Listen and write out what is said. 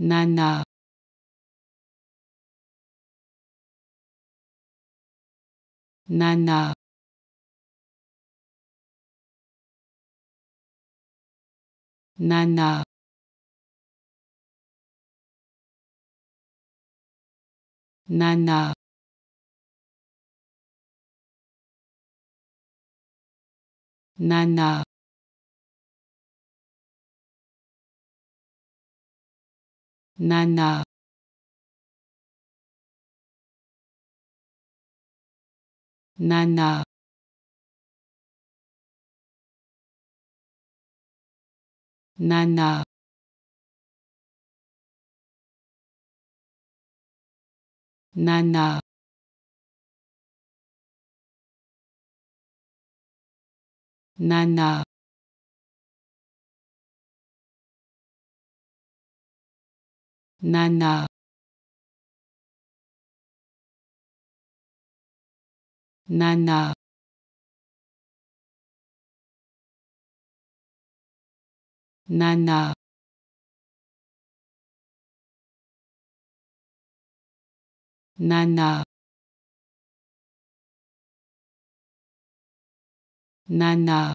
Nana. Nana. Nana. Nana. Nana Nana. Nana. Nana. Nana. Nana Nana. Nana. Nana. Nana. Nana